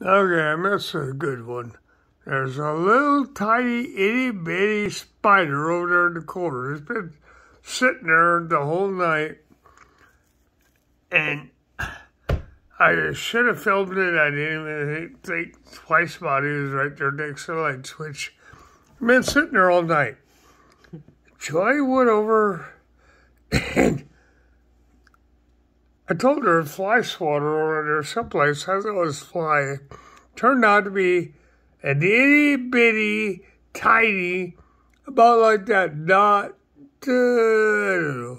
Okay, that's a good one. There's a little tiny itty bitty spider over there in the corner. It's been sitting there the whole night. And I should have filmed it. I didn't even think twice about it. It was right there next to the light switch. Been sitting there all night. Joy went over and I told her fly swatter over there someplace. I thought it was flying. Turned out to be an itty bitty, tiny, about like that, not, uh,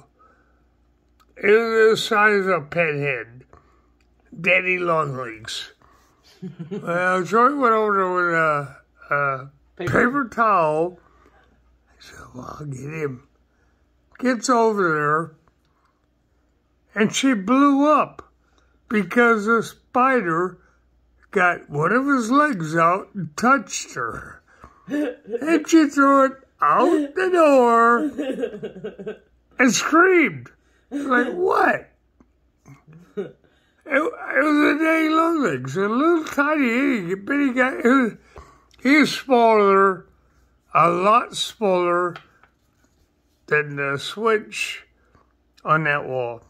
it was the size of a pinhead. Daddy long legs. well, Joy went over there with a, a paper. paper towel. I said, well, I'll get him. Gets over there and she blew up because a spider got one of his legs out and touched her. and she threw it out the door and screamed. Like, what? It, it was a day long a little tiny itty bitty guy. He was smaller, a lot smaller than the switch on that wall.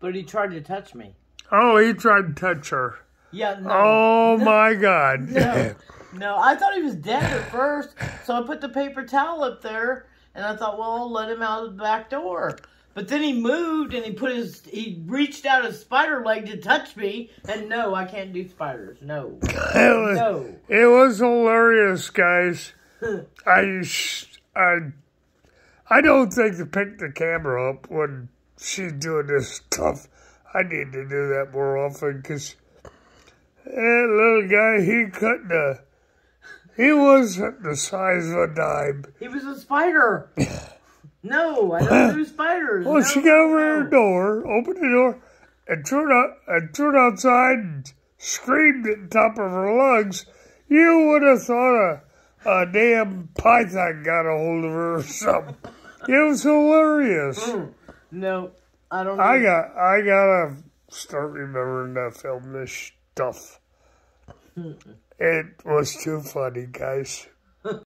But he tried to touch me. Oh, he tried to touch her. Yeah, no. Oh my God. no, no, I thought he was dead at first, so I put the paper towel up there, and I thought, well, I'll let him out of the back door. But then he moved and he put his he reached out his spider leg to touch me, and no, I can't do spiders. No, it was, no. It was hilarious, guys. I I I don't think to pick the camera up when she's doing this stuff. I need to do that more often because that little guy, he cut the, he wasn't the size of a dime. He was a spider. no, I don't do spiders. Well, no, she got over no. her door, opened the door, and turned out and turned outside and screamed at the top of her lungs. You would have thought a, a damn python got a hold of her or something. It was hilarious. Mm. No, I don't. I got. I gotta start remembering to film this stuff. Hmm. it was too funny, guys.